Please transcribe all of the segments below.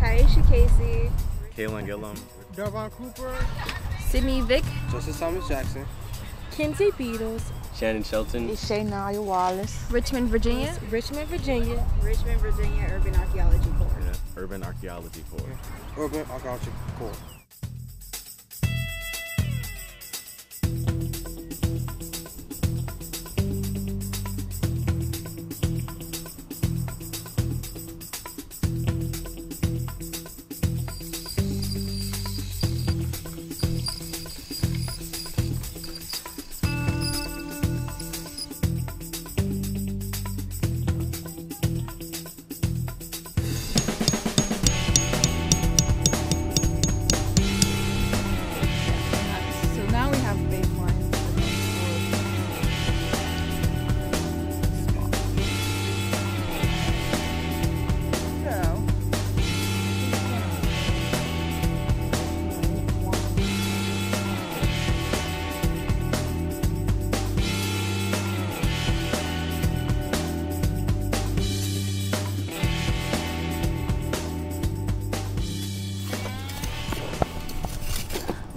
Taisha Casey. Kaylin Gillum. Devon Cooper. Sydney Vick. Joseph Thomas Jackson. Kinsey Beatles. Shannon Shelton. Shania Wallace. Richmond, Virginia. Richmond, Virginia. Richmond, Virginia Urban Archaeology Corps. Yeah. Urban Archaeology Corps. Urban Archaeology Corps.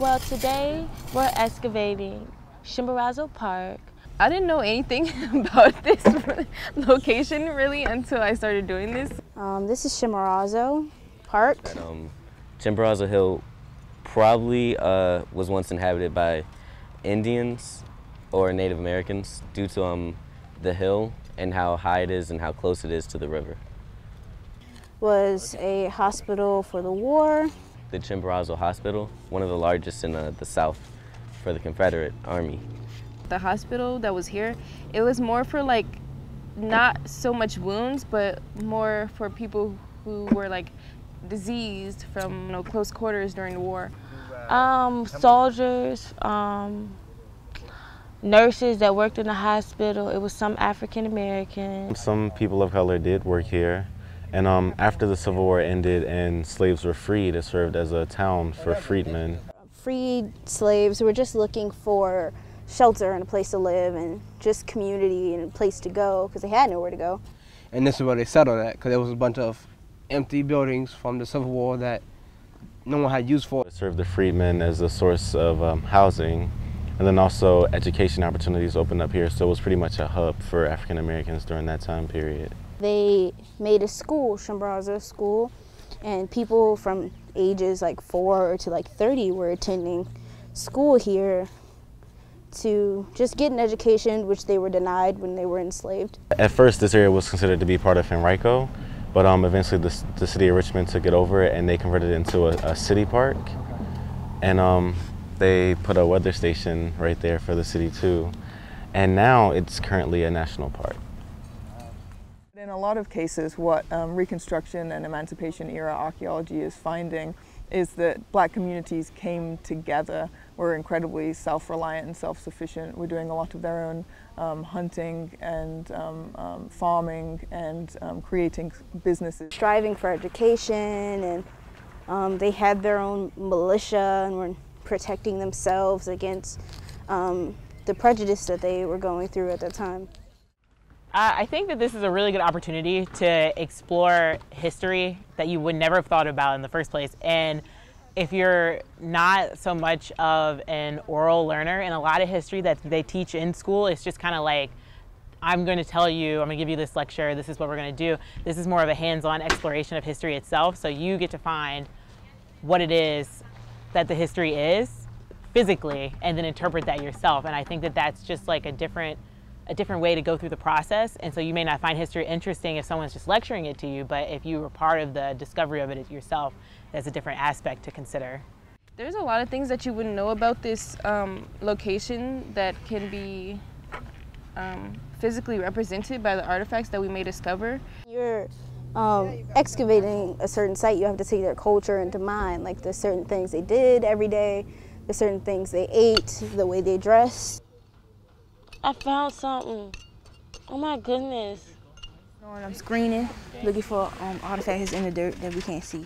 Well, today we're excavating Chimborazo Park. I didn't know anything about this location really until I started doing this. Um, this is Chimborazo Park. And, um, Chimborazo Hill probably uh, was once inhabited by Indians or Native Americans due to um, the hill and how high it is and how close it is to the river. Was a hospital for the war. The Chimborazo Hospital, one of the largest in uh, the South for the Confederate Army. The hospital that was here, it was more for like not so much wounds, but more for people who were like diseased from you know, close quarters during the war. Um, soldiers, um, nurses that worked in the hospital. It was some African Americans. Some people of color did work here. And um, after the Civil War ended and slaves were freed, it served as a town for freedmen. Freed slaves were just looking for shelter and a place to live and just community and a place to go because they had nowhere to go. And this is where they settled at because there was a bunch of empty buildings from the Civil War that no one had use for. It served the freedmen as a source of um, housing. And then also education opportunities opened up here, so it was pretty much a hub for African Americans during that time period. They made a school, Chimborazo School, and people from ages like four to like 30 were attending school here to just get an education, which they were denied when they were enslaved. At first, this area was considered to be part of Henrico, but um, eventually the, the city of Richmond took it over and they converted it into a, a city park. And um, they put a weather station right there for the city too. And now it's currently a national park. A lot of cases, what um, Reconstruction and Emancipation era archaeology is finding is that black communities came together, were incredibly self-reliant and self-sufficient, were doing a lot of their own um, hunting and um, um, farming and um, creating businesses. Striving for education, and um, they had their own militia and were protecting themselves against the prejudice that they were going through at that time. Uh, I think that this is a really good opportunity to explore history that you would never have thought about in the first place. And if you're not so much of an oral learner, and a lot of history that they teach in school is just kind of like, I'm going to tell you, I'm going to give you this lecture, this is what we're going to do. This is more of a hands-on exploration of history itself, so you get to find what it is that the history is physically and then interpret that yourself. And I think that that's just like a different a different way to go through the process. And so you may not find history interesting if someone's just lecturing it to you, but if you were part of the discovery of it yourself, there's a different aspect to consider. There's a lot of things that you wouldn't know about this um, location that can be um, physically represented by the artifacts that we may discover. You're um, excavating a certain site, you have to take their culture into mind. Like the certain things they did every day, the certain things they ate, the way they dressed. I found something. Oh my goodness. I'm screening, looking for um, artifacts in the dirt that we can't see.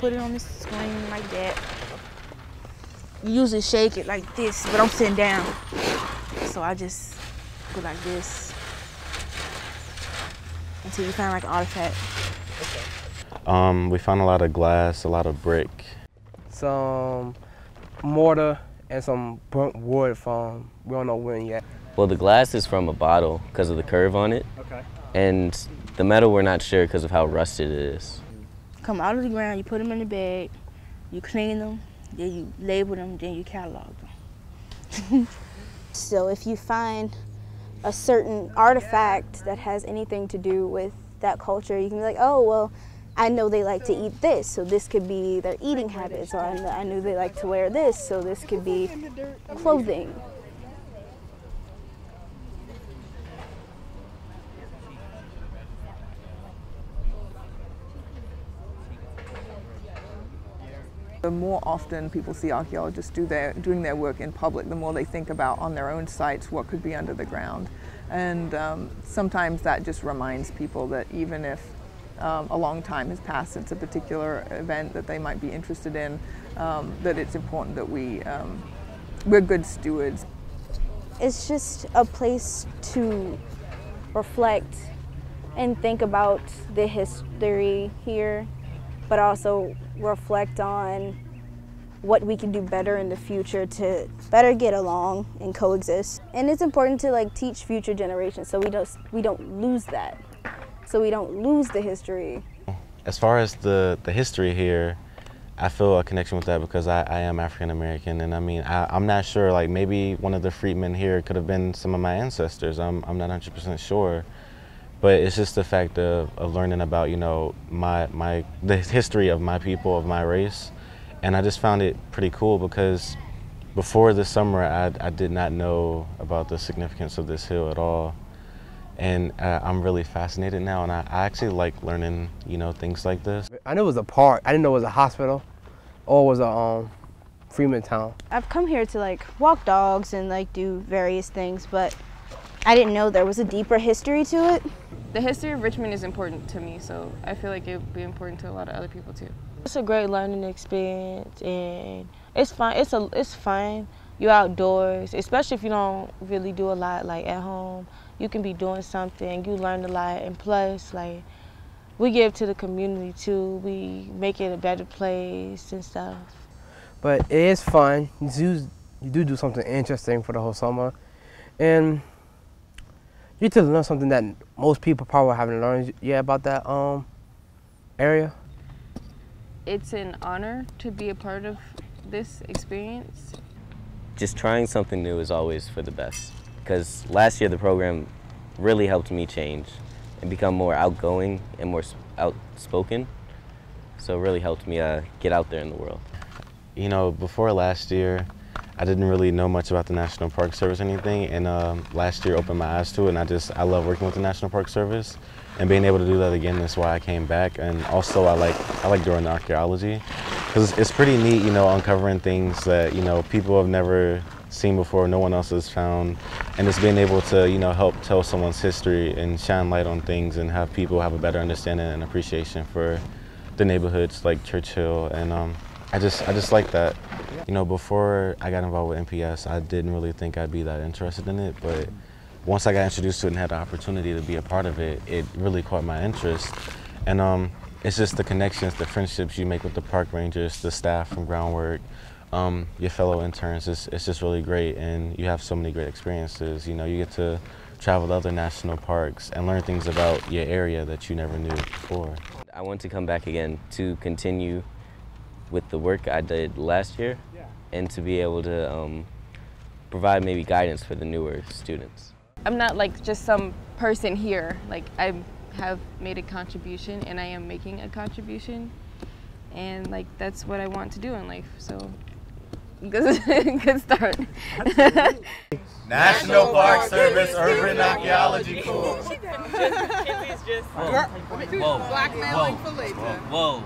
Put it on the screen like that. You usually shake it like this, but I'm sitting down. So I just go like this until you find like an artifact. Um, we found a lot of glass, a lot of brick. Some mortar and some burnt wood from we don't know when yet. Well, the glass is from a bottle because of the curve on it. Okay. And the metal, we're not sure because of how rusted it is. Come out of the ground, you put them in the bag, you clean them, then you label them, then you catalog them. So if you find a certain artifact that has anything to do with that culture, you can be like, oh, well, I know they like to eat this, so this could be their eating habits, or I kn- I knew they like to wear this, so this could be clothing. The more often people see archaeologists do their, doing their work in public, the more they think about on their own sites what could be under the ground. And um, sometimes that just reminds people that even if um, a long time has passed since a particular event that they might be interested in, um, that it's important that we, um, we're good stewards. It's just a place to reflect and think about the history here, but also reflect on what we can do better in the future to better get along and coexist. And it's important to like teach future generations so we don't we don't lose that. So we don't lose the history. As far as the, the history here, I feel a connection with that because I, I am African American, and I mean, I, I'm not sure, like, maybe one of the freedmen here could have been some of my ancestors. I'm, I'm not 100% sure. But it's just the fact of, of learning about, you know, my, my, the history of my people, of my race. And I just found it pretty cool because before this summer, I, I did not know about the significance of this hill at all. And uh, I'm really fascinated now, and I, I actually like learning, you know, things like this. I knew it was a park. I didn't know it was a hospital or it was a um, Freedmen town. I've come here to like walk dogs and like do various things, but I didn't know there was a deeper history to it. The history of Richmond is important to me, so I feel like it would be important to a lot of other people too. It's a great learning experience, and it's fun. It's a it's fun. You're outdoors, especially if you don't really do a lot like at home. You can be doing something. You learn a lot, and plus, like we give to the community too. We make it a better place and stuff. But it is fun. You do, you do do something interesting for the whole summer. And you get to learn something that most people probably haven't learned yet about that um, area. It's an honor to be a part of this experience. Just trying something new is always for the best. Because last year the program really helped me change and become more outgoing and more outspoken. So it really helped me uh, get out there in the world. You know, before last year, I didn't really know much about the National Park Service or anything, and um, last year opened my eyes to it, and I just, I love working with the National Park Service, and being able to do that again is why I came back, and also I like, I like doing archaeology, because it's pretty neat, you know, uncovering things that, you know, people have never seen before, no one else has found, and just being able to, you know, help tell someone's history and shine light on things and have people have a better understanding and appreciation for the neighborhoods like Churchill, and um, I just, I just like that. You know, before I got involved with NPS, I didn't really think I'd be that interested in it, but once I got introduced to it and had the opportunity to be a part of it, it really caught my interest. And um, it's just the connections, the friendships you make with the park rangers, the staff from groundwork, um, your fellow interns. It's, it's just really great, and you have so many great experiences. You know, you get to travel to other national parks and learn things about your area that you never knew before. I want to come back again to continue with the work I did last year and to be able to um, provide maybe guidance for the newer students. I'm not like just some person here. Like I have made a contribution and I am making a contribution. And like that's what I want to do in life. So good, good start. National Park Service Urban Archaeology Corps. Blackmailing for later. Whoa.